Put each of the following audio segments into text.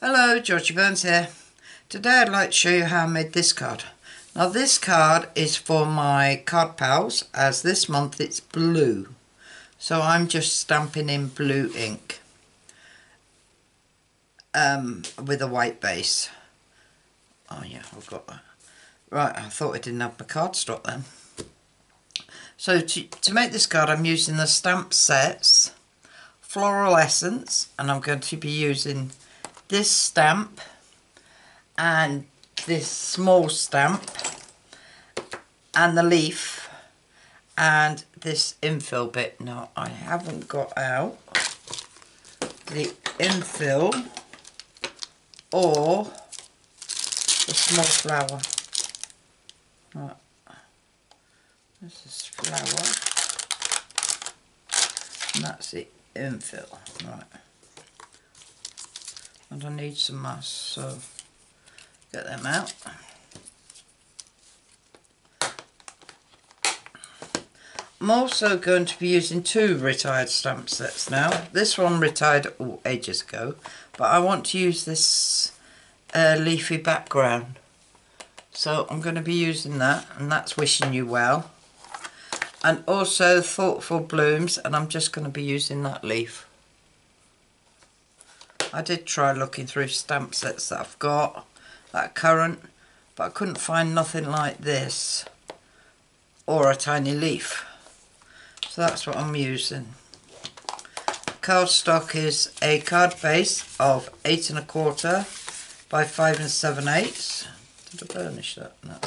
Hello, Georgie Burns here. Today I'd like to show you how I made this card. Now this card is for my card pals as this month it's blue. So I'm just stamping in blue ink um, with a white base. Oh yeah, I've got that. Right, I thought I didn't have my card cardstock then. So to, to make this card I'm using the stamp sets, Floral Essence, and I'm going to be using this stamp and this small stamp and the leaf and this infill bit. Now I haven't got out the infill or the small flower. Right. This is flower and that's the infill. Right and I need some masks so get them out. I'm also going to be using two retired stamp sets now. This one retired ages ago but I want to use this uh, leafy background. So I'm going to be using that and that's wishing you well. And also thoughtful blooms and I'm just going to be using that leaf I did try looking through stamp sets that I've got that current but I couldn't find nothing like this or a tiny leaf. So that's what I'm using. Cardstock is a card base of eight and a quarter by five and seven eighths. Did I burnish that? no.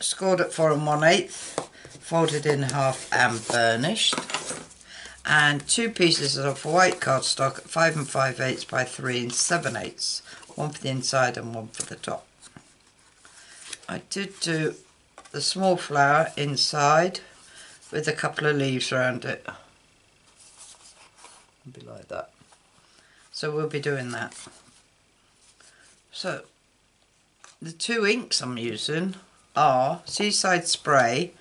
Scored at four and one eighth folded in half and burnished and two pieces of white cardstock, 5 and 5 eighths by 3 and 7 eighths, one for the inside and one for the top. I did do the small flower inside with a couple of leaves around it. It'll be like that. So we'll be doing that. So the two inks I'm using are Seaside Spray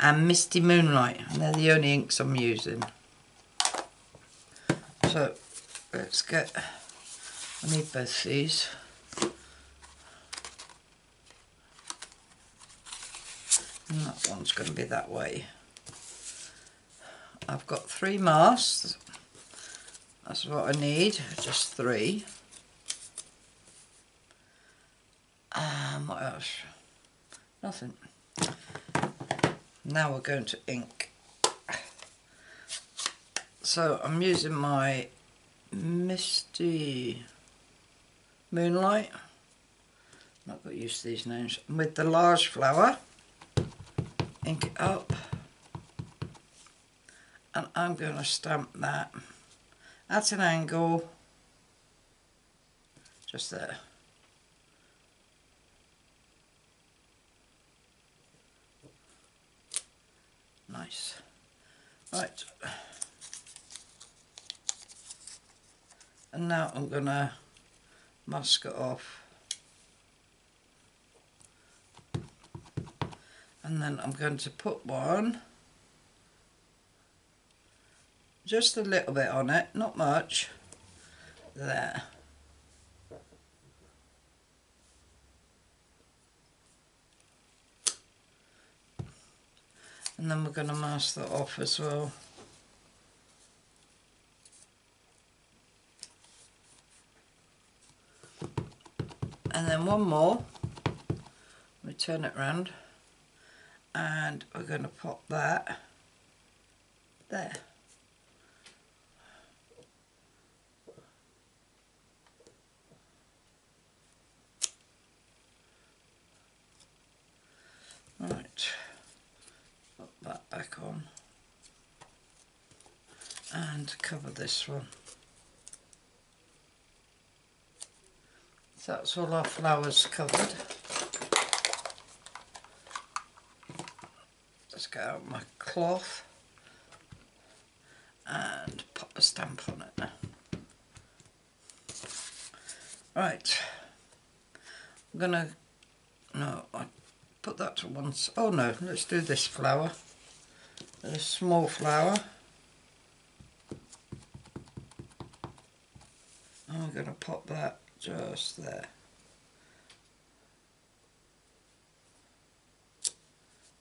and Misty Moonlight and they're the only inks I'm using. So let's get, I need both these. And that one's going to be that way. I've got three masks. That's what I need, just three. Um, what else? Nothing. Now we're going to ink. So I'm using my Misty Moonlight. Not got used to these names. With the large flower. Ink it up. And I'm going to stamp that at an angle. Just there. Nice. Right. And now I'm gonna mask it off. And then I'm going to put one just a little bit on it not much there. And then we're going to mask that off as well and then one more. We turn it round. And we're going to pop that there. Right. Put that back on. And cover this one that's all our flowers covered. Let's get out my cloth and pop a stamp on it. Right, I'm gonna, no, I put that to once. Oh no, let's do this flower, a small flower. And we're going to pop that just there.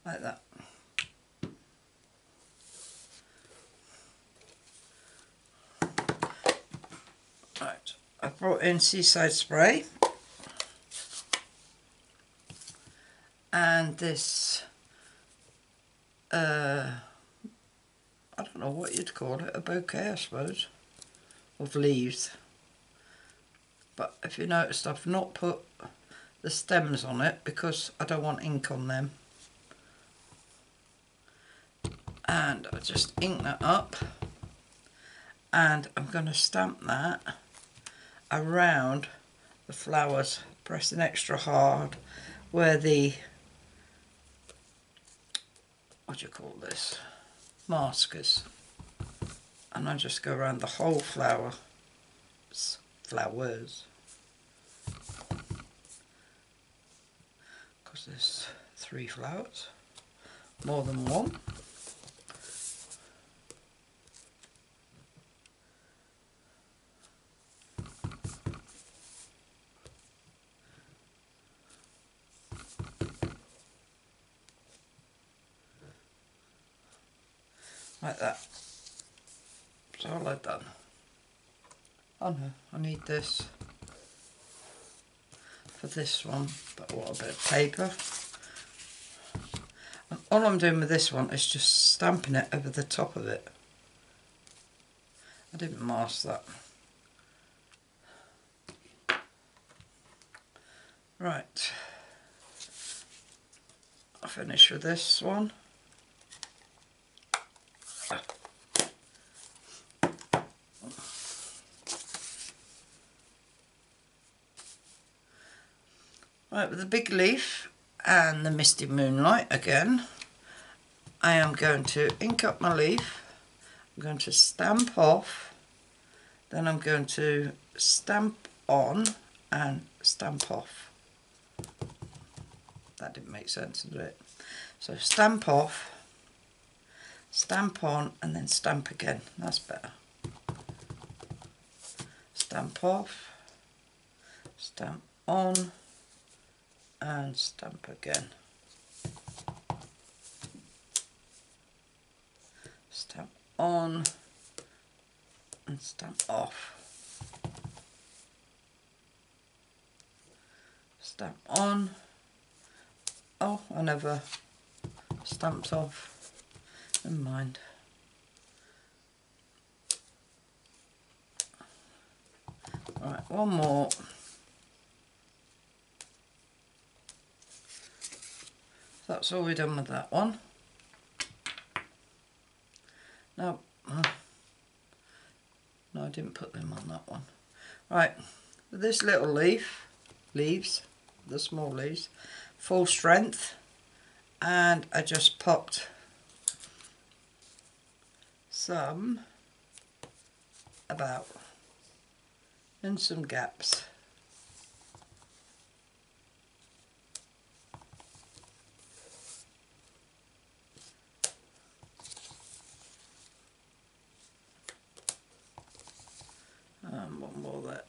Like that. Right, I've brought in Seaside Spray. And this, uh, I don't know what you'd call it, a bouquet I suppose, of leaves. But if you noticed I've not put the stems on it because I don't want ink on them. And I just ink that up and I'm going to stamp that around the flowers, pressing extra hard where the, what do you call this, maskers. And I just go around the whole flower, flowers. Because there's three flowers, more than one. Like that. That's all I've done. Oh no, I need this for this one, but what a bit of paper. And all I'm doing with this one is just stamping it over the top of it. I didn't mask that. Right. I'll finish with this one. Right, with the big leaf and the misty moonlight again, I am going to ink up my leaf. I'm going to stamp off, then I'm going to stamp on and stamp off. That didn't make sense, did it? So stamp off, stamp on and then stamp again. That's better. Stamp off, stamp on, and stamp again. Stamp on and stamp off. Stamp on. Oh, I never stamped off. Never mind. Right, one more. That's all we've done with that one. Now, uh, no, I didn't put them on that one. Right, this little leaf, leaves, the small leaves, full strength, and I just popped some about in some gaps. Um, one more there.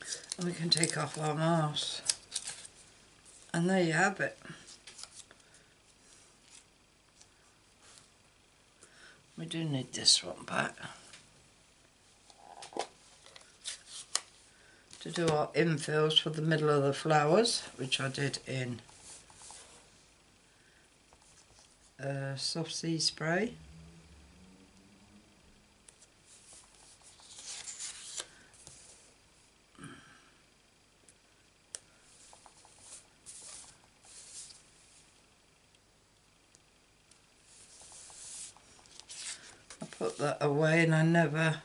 And we can take off our mask. And there you have it. We do need this one back. to do our infills for the middle of the flowers, which I did in uh, soft sea spray. Put that away and I never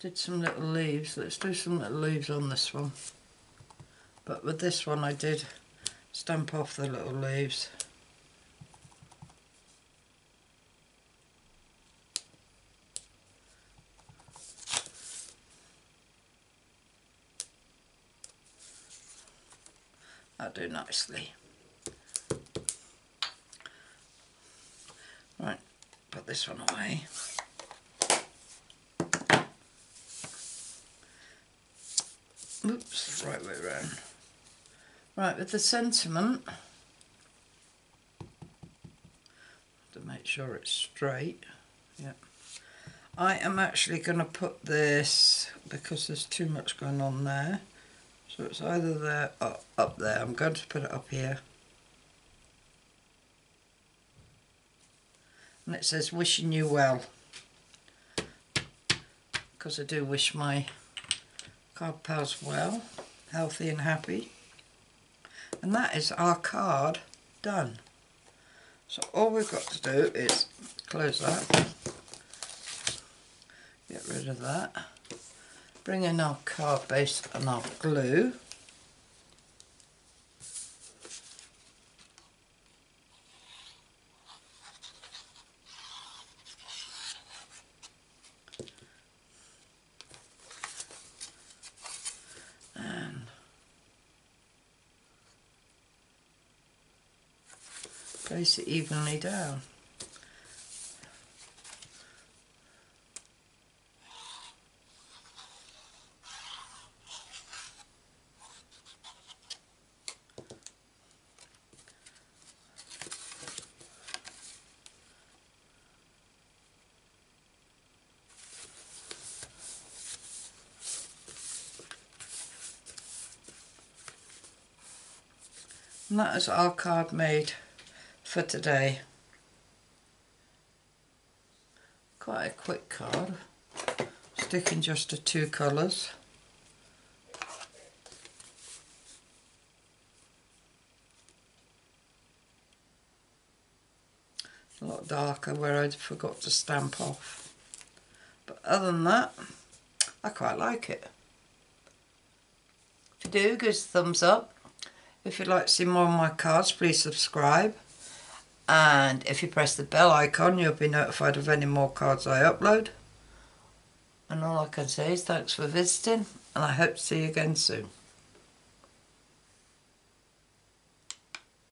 did some little leaves. Let's do some little leaves on this one. But with this one I did stamp off the little leaves. That'll do nicely. Right, put this one away. Oops, right way round. Right, with the sentiment, to make sure it's straight, yeah. I am actually going to put this, because there's too much going on there, so it's either there or up there. I'm going to put it up here. And it says wishing you well. Because I do wish my card pals well, healthy and happy. And that is our card done. So all we've got to do is close that, get rid of that, bring in our card base and our glue. And it evenly down. And that is our card made for today. Quite a quick card, sticking just to two colours. A lot darker where I forgot to stamp off. But other than that, I quite like it. If you do, give us a thumbs up. If you'd like to see more of my cards, please subscribe. And if you press the bell icon, you'll be notified of any more cards I upload. And all I can say is thanks for visiting, and I hope to see you again soon.